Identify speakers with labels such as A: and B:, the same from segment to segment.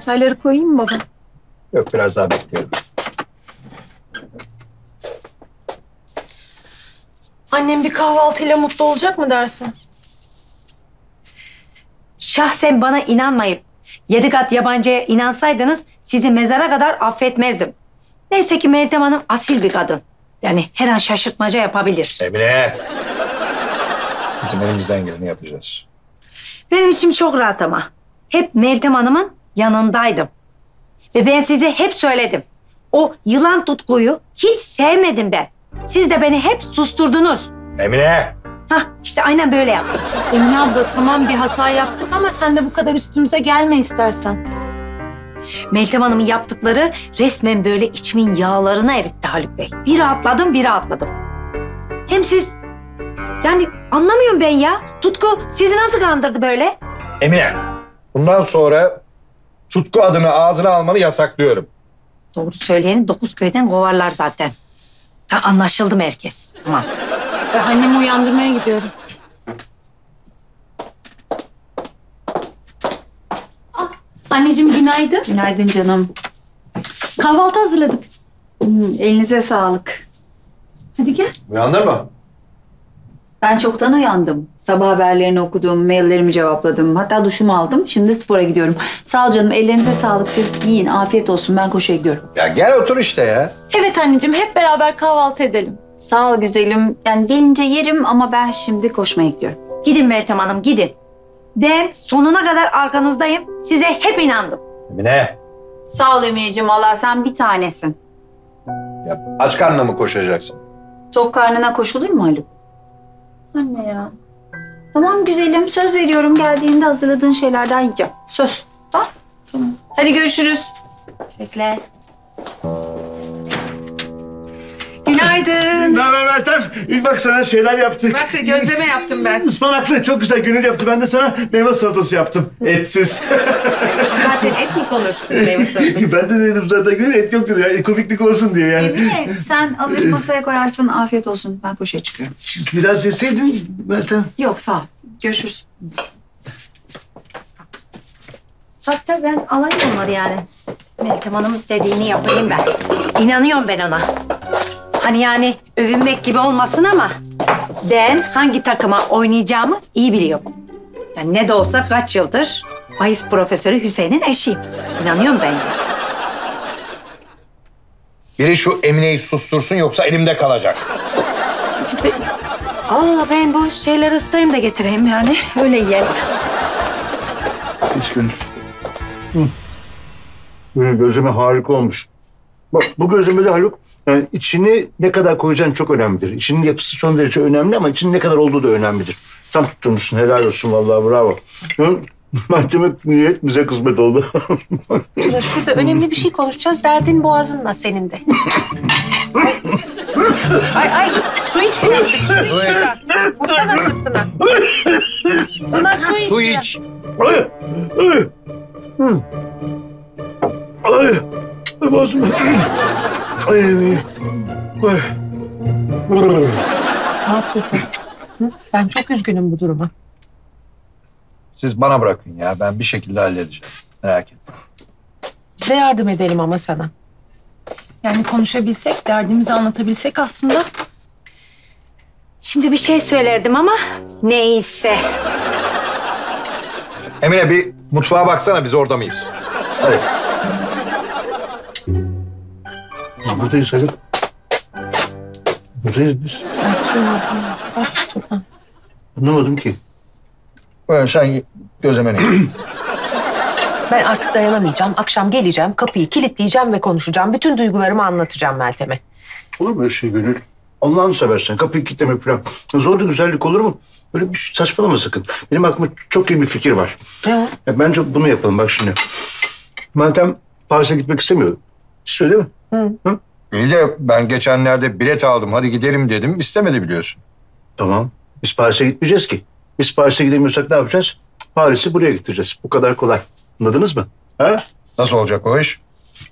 A: Çayları koyayım mı baba?
B: Yok biraz daha bekleyelim.
A: Annem bir kahvaltıyla mutlu olacak mı dersin?
C: Şahsen bana inanmayıp yedi kat yabancıya inansaydınız sizi mezara kadar affetmezdim. Neyse ki Meltem Hanım asil bir kadın. Yani her an şaşırtmaca yapabilir.
B: Emine. Bizim elimizden geleni yapacağız.
C: Benim içim çok rahat ama. Hep Meltem Hanım'ın yanındaydım. Ve ben size hep söyledim. O yılan tutkuyu hiç sevmedim ben. Siz de beni hep susturdunuz.
B: Emine.
C: Hah işte aynen böyle yaptınız.
A: Emine abla tamam bir hata yaptık ama sen de bu kadar üstümüze gelme istersen.
C: Meltem Hanım'ın yaptıkları resmen böyle içimin yağlarına eritti Haluk Bey. Bir rahatladım, bir rahatladım. Hem siz... Yani anlamıyorum ben ya. Tutku sizi nasıl kandırdı böyle?
B: Emine. Bundan sonra Tutku adını ağzına almanı yasaklıyorum.
C: Doğru söyleyeni dokuz köyden kovarlar zaten. Ta anlaşıldı mı herkes? Tamam.
A: Ben annemi uyandırmaya gidiyorum. Ah, Anneciğim günaydın.
D: Günaydın canım. Kahvaltı hazırladık. Hmm, elinize sağlık. Hadi gel.
B: Uyandın mı?
D: Ben çoktan uyandım. Sabah haberlerini okudum, maillerimi cevapladım. Hatta duşumu aldım. Şimdi spora gidiyorum. Sağ ol canım. Ellerinize sağlık. Siz yiyin. Afiyet olsun. Ben koşuya gidiyorum.
B: Ya gel otur işte ya.
A: Evet anneciğim hep beraber kahvaltı edelim.
D: Sağ ol güzelim. Yani gelince yerim ama ben şimdi koşmaya gidiyorum.
C: Gidin Meltem Hanım gidin. Ben sonuna kadar arkanızdayım. Size hep inandım.
B: Emine.
D: Sağ ol Emir'ciğim. Valla sen bir tanesin.
B: Ya aç karnına mı koşacaksın?
D: Tok karnına koşulur mu Haluk?
A: Anne ya.
D: Tamam güzelim. Söz veriyorum. Geldiğinde hazırladığın şeylerden yiyeceğim. Söz. Tamam.
A: Tamam.
D: Hadi görüşürüz.
C: Bekle.
E: Günaydın.
F: Ne haber Meltem? İyi bak sana şeyler yaptık.
E: Bak gözleme yaptım ben.
F: Ispanaklı çok güzel gönül yaptı. Ben de sana meyve salatası yaptım. Etsiz.
E: Zaten et mi konur meyve salatası?
F: ben de dedim zaten gönül et yok dedi. Ya, komiklik olsun diye yani.
D: Emine sen alır masaya koyarsın. Afiyet olsun. Ben koşuya çıkıyorum.
F: Biraz yeseydin Meltem.
D: Yok sağ ol. Görüşürüz.
C: Hatta ben alayım onları yani. Meltem Hanım dediğini yapayım ben. İnanıyorum ben ona. Hani yani övünmek gibi olmasın ama ben hangi takıma oynayacağımı iyi biliyorum. Yani ne de olsa kaç yıldır bahis profesörü Hüseyin'in eşiyim. İnanıyorum ben. de.
B: Biri şu Emine'yi sustursun yoksa elimde kalacak.
C: Aa ben bu şeyleri ısıtayım da getireyim yani. Öyle yiyelim.
F: Hiç gönül. Hı. Böyle gözleme harika olmuş. Bak bu gözlemede Haluk yani içini ne kadar koyacaksın çok önemlidir. İçinin yapısı son derece önemli ama içinin ne kadar olduğu da önemlidir. Tam tutturmuşsun helal olsun vallahi bravo. Hı? Mahkeme niyet bize kısmet oldu.
E: Şurada, şurada önemli bir şey konuşacağız. Derdin boğazınla senin de. ay ay su içmiyor artık. Su iç şurada. Vursana sırtına. Tuna su iç.
B: Su iç.
F: ay, ay. Hı. Ay, ay boğazım. Ay, ay, ay.
E: Ne yaptın sen? Hı? Ben çok üzgünüm bu duruma.
B: Siz bana bırakın ya. Ben bir şekilde halledeceğim. Merak etme.
E: Bize yardım edelim ama sana.
A: Yani konuşabilsek, derdimizi anlatabilsek aslında.
C: Şimdi bir şey söylerdim ama neyse.
B: Emine bir mutfağa baksana biz orada mıyız? Hadi.
F: Biz buradayız Haluk. Buradayız biz. Anlamadım ki.
B: Böyle sen gözlemeni.
E: Ben artık dayanamayacağım. Akşam geleceğim, kapıyı kilitleyeceğim ve konuşacağım. Bütün duygularımı anlatacağım Meltem'e.
F: Olur mu öyle şey Gönül? Allah'ını seversen kapıyı kilitlemek falan. Zor da güzellik olur mu? Böyle bir şey saçmalama sakın. Benim aklıma çok iyi bir fikir var.
E: Ne o?
F: Ya bence bunu yapalım bak şimdi. Meltem Paris'e gitmek istemiyor. Söyle mi?
B: İyi de ben geçenlerde bilet aldım. Hadi gidelim dedim. İstemedi biliyorsun.
F: Tamam. Biz Paris'e gitmeyeceğiz ki. Biz Paris'e gidemiyorsak ne yapacağız? Paris'i buraya getireceğiz. Bu kadar kolay. Anladınız mı? Ha?
B: Nasıl olacak o iş?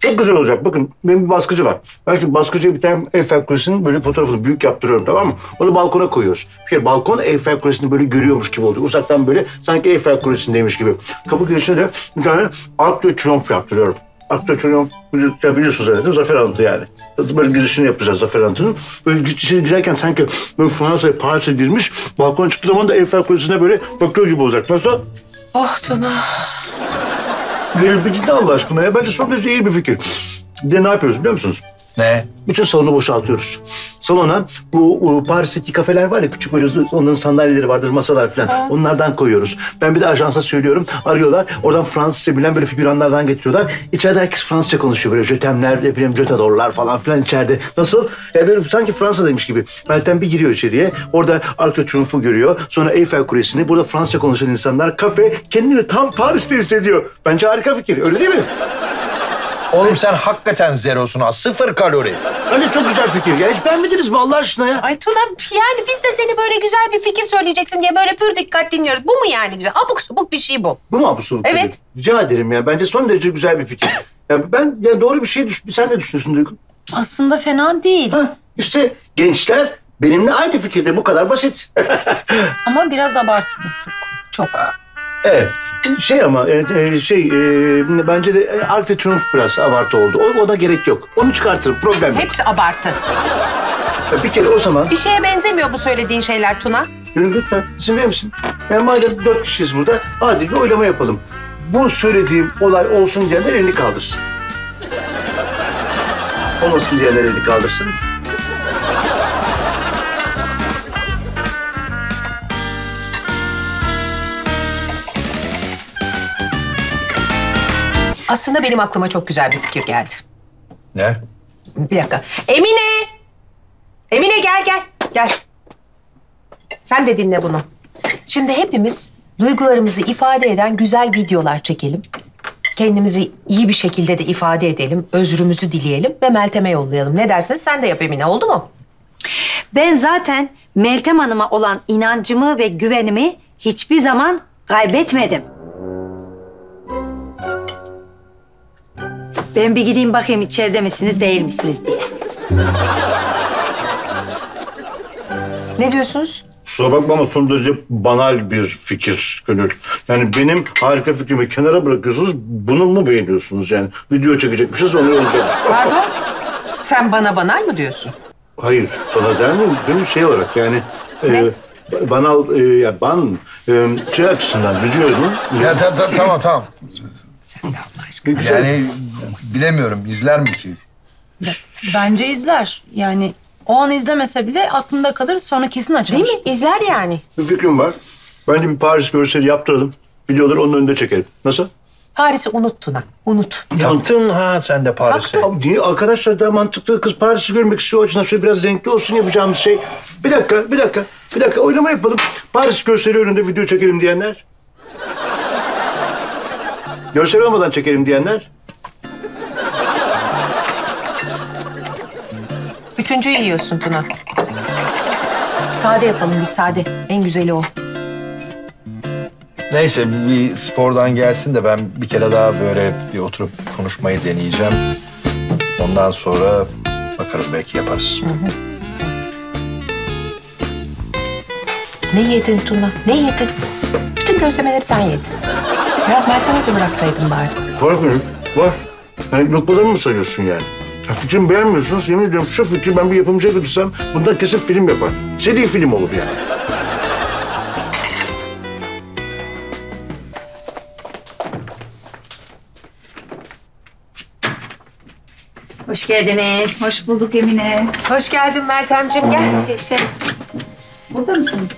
F: Çok güzel olacak. Bakın benim bir baskıcı var. Ben şimdi baskıcıya bir tane Eiffel Kulesi'nin böyle fotoğrafını büyük yaptırıyorum tamam mı? Onu balkona koyuyoruz. Bir kere balkon Eiffel Kulesi'ni böyle görüyormuş gibi oluyor. Uzaktan böyle sanki Eiffel Kulesi'ndeymiş gibi. Kapı girişine de bir tane Arc de Triomphe yaptırıyorum. Arc de Triomphe biliyorsunuz herhalde Zafer Anıtı yani. Böyle girişini yapacağız Zafer Anıtı'nın. Böyle içeri girerken sanki böyle Fransa'ya Paris'e girmiş. Balkona çıktığı zaman da Eiffel Kulesi'ne böyle bakıyor gibi olacak. Nasıl?
E: Oh Tuna.
F: Gelin bir gidin Allah aşkına ya. Bence son derece iyi bir fikir. Bir de ne yapıyoruz biliyor musunuz?
B: Ne?
F: Bütün salonu boşaltıyoruz. Salona bu, bu Paris'teki kafeler var ya küçük böyle onların sandalyeleri vardır, masalar falan. Onlardan koyuyoruz. Ben bir de ajansa söylüyorum. Arıyorlar. Oradan Fransızca bilen böyle figüranlardan getiriyorlar. İçeride herkes Fransızca konuşuyor. Böyle jötemler, ne bileyim jötadorlar falan filan içeride. Nasıl? Ya böyle sanki Fransa'daymış gibi. Meltem bir giriyor içeriye. Orada Arc de Triomphe'u görüyor. Sonra Eiffel Kulesi'ni. Burada Fransızca konuşan insanlar. Kafe kendini tam Paris'te hissediyor. Bence harika fikir. Öyle değil mi?
B: Oğlum sen hakikaten zerosun ha. Sıfır kalori.
F: Hani çok güzel fikir ya. Hiç beğenmediniz mi Allah aşkına ya?
E: Ay Tuna yani biz de seni böyle güzel bir fikir söyleyeceksin diye böyle pür dikkat dinliyoruz. Bu mu yani güzel? Abuk subuk bir şey bu.
F: Bu mu Abu Suluk
E: Evet.
F: dedi? Rica ederim ya. Bence son derece güzel bir fikir. Ya ben ya doğru bir şey düş Sen ne düşünüyorsun Duygu?
A: Aslında fena değil.
F: Ha, işte gençler benimle aynı fikirde. Bu kadar basit.
A: Ama biraz abartılı. Çok.
F: evet. Şey ama e, e, şey e, bence de e, Arc de Triomphe biraz abartı oldu. O, ona gerek yok. Onu çıkartırım. Problem yok.
E: Hepsi abartı.
F: Bir kere o zaman
E: Bir şeye benzemiyor bu söylediğin şeyler Tuna.
F: Gönül lütfen izin verir misin? Yani madem dört kişiyiz burada adil bir oylama yapalım. Bu söylediğim olay olsun diyenler elini kaldırsın. Olmasın diyenler elini kaldırsın.
E: Aslında benim aklıma çok güzel bir fikir geldi.
B: Ne?
E: Bir dakika. Emine! Emine gel gel. Gel. Sen de dinle bunu. Şimdi hepimiz duygularımızı ifade eden güzel videolar çekelim. Kendimizi iyi bir şekilde de ifade edelim. Özrümüzü dileyelim ve Meltem'e yollayalım. Ne dersin? Sen de yap Emine. Oldu mu?
C: Ben zaten Meltem Hanım'a olan inancımı ve güvenimi hiçbir zaman kaybetmedim. Ben bir gideyim bakayım içeride misiniz değil misiniz diye.
E: Ne diyorsunuz?
F: Kusura bakma ama son derece banal bir fikir Gönül. Yani benim harika fikrimi kenara bırakıyorsunuz. Bunu mu beğeniyorsunuz yani? Video çekecekmişiz onu olacak.
E: Pardon? Sen bana banal mı diyorsun?
F: Hayır sana der? Gönül şey olarak yani...
E: Ne?
F: E, banal, e, ya ban e, şey açısından biliyorum.
B: Ya ta- ta- tamam tamam.
E: Sen de Allah aşkına.
F: Güzel.
B: Yani bilemiyorum izler mi ki?
A: Bence izler. Yani o an izlemese bile aklında kalır sonra kesin açılır.
E: Değil mi? İzler yani.
F: Bir fikrim var. Bence bir Paris görseli yaptıralım. Videoları onun önünde çekelim. Nasıl?
E: Paris'i unut Tuna. Unut.
B: Taktın ha sen de.
F: Abi niye? Arkadaşlar daha mantıklı. Kız Paris'i görmek istiyor. O açıdan şöyle biraz renkli olsun yapacağımız şey. Bir dakika, bir dakika. Bir dakika oylama yapalım. Paris görseli önünde video çekelim diyenler. Görsel olmadan çekelim diyenler.
E: Üçüncüyü yiyorsun Tuna. Sade yapalım biz sade. En güzeli o.
B: Neyse bir spordan gelsin de ben bir kere daha böyle bir oturup konuşmayı deneyeceğim. Ondan sonra bakarız belki yaparız.
E: Ne yedin Tuna? Ne yedin? Bütün gözlemeleri sen yedin. Biraz Meltem'e de bıraksaydın bari.
F: Var benim, var. Yani lokmalarımı mı sayıyorsun yani? Ya fikrimi beğenmiyorsunuz. Yemin ediyorum şu fikri ben bir yapımcıya götürsem bundan kesin film yapar. Seri film olur yani.
C: Hoş geldiniz.
D: Hoş bulduk Emine.
E: Hoş geldin Meltemciğim. Gel. Şey,
D: Burada mısınız?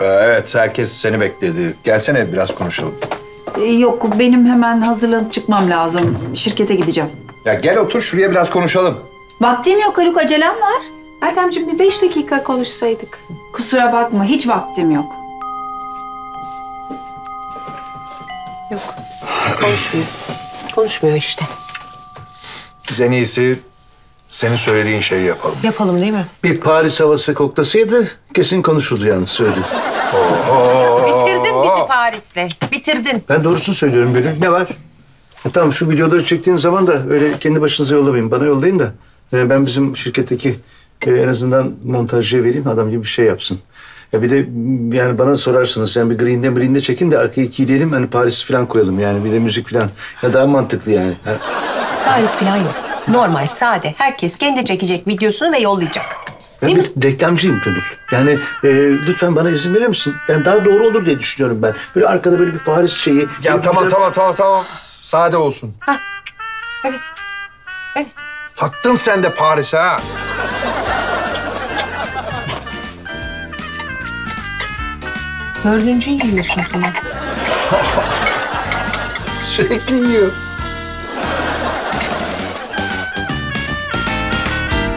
B: Ee, evet herkes seni bekledi. Gelsene biraz konuşalım.
D: Ee, yok benim hemen hazırlanıp çıkmam lazım. Şirkete gideceğim.
B: Ya gel otur şuraya biraz konuşalım.
D: Vaktim yok Haluk acelem var.
E: Meltemciğim bir beş dakika konuşsaydık.
D: Kusura bakma hiç vaktim yok.
E: Yok. Konuşmuyor. Konuşmuyor işte.
B: Biz en iyisi senin söylediğin şeyi yapalım.
E: Yapalım değil mi?
F: Bir Paris havası koklasaydı kesin konuşurdu yalnız söyleyeyim.
E: Bitirdin bizi Paris'le. Bitirdin.
F: Ben doğrusunu söylüyorum Gönül. Ne var? E, tamam şu videoları çektiğin zaman da öyle kendi başınıza yollamayın. Bana yollayın da e, ben bizim şirketteki e, en azından montajcıya vereyim adam gibi bir şey yapsın. Ya bir de yani bana sorarsanız yani bir green'de green'de çekin de arkaya ikileyelim hani Paris falan koyalım yani bir de müzik falan. Ya daha mantıklı yani.
E: Paris falan yok. Normal, sade. Herkes kendi çekecek videosunu ve yollayacak.
F: Ben
E: Değil mi?
F: bir reklamcıyım çocuk. Yani e, lütfen bana izin verir misin? Yani daha doğru olur diye düşünüyorum ben. Böyle arkada böyle bir Paris şeyi.
B: Ya
F: böyle
B: tamam
F: güzel-
B: tamam tamam tamam. Sade olsun.
E: Evet. Evet.
B: Taktın sen de Paris'e ha.
E: Dördüncüyü yiyorsun Tuna.
B: Sürekli yiyor.